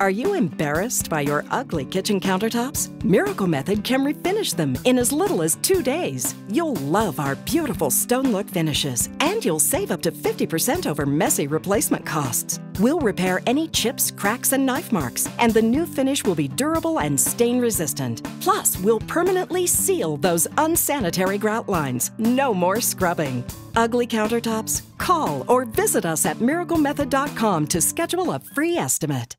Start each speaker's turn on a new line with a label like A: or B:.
A: Are you embarrassed by your ugly kitchen countertops? Miracle Method can refinish them in as little as two days. You'll love our beautiful stone look finishes, and you'll save up to 50% over messy replacement costs. We'll repair any chips, cracks, and knife marks, and the new finish will be durable and stain resistant. Plus, we'll permanently seal those unsanitary grout lines. No more scrubbing. Ugly countertops? Call or visit us at miraclemethod.com to schedule a free estimate.